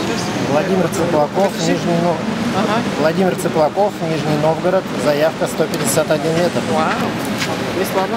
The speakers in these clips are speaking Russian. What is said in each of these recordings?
сейчас? Владимир Цыплаков, Нижний Нов... Ага. Владимир Цыплаков, Нижний Новгород, заявка 151 метр. Вау. Не слабо.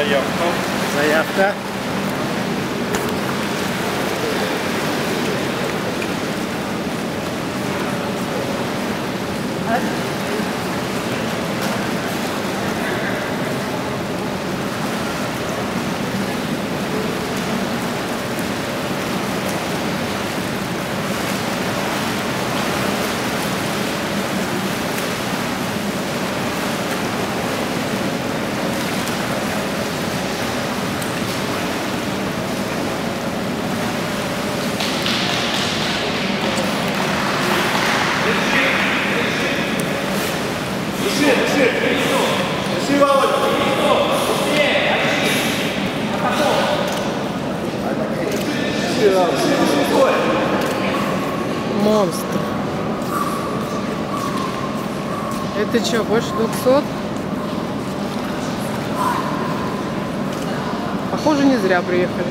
Zayafta. Zayafta. Монстр. Это что, больше 200? Похоже, не зря приехали.